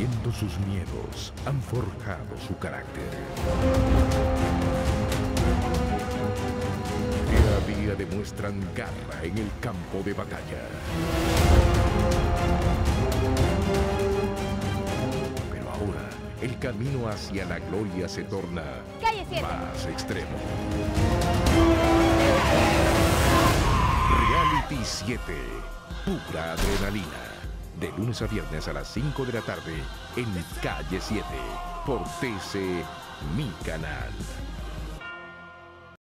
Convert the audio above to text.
Venciendo sus miedos, han forjado su carácter. Día a día demuestran garra en el campo de batalla. Pero ahora, el camino hacia la gloria se torna Calle 7. más extremo. Reality 7. Pura adrenalina. De lunes a viernes a las 5 de la tarde en Calle 7. Por TC, mi canal.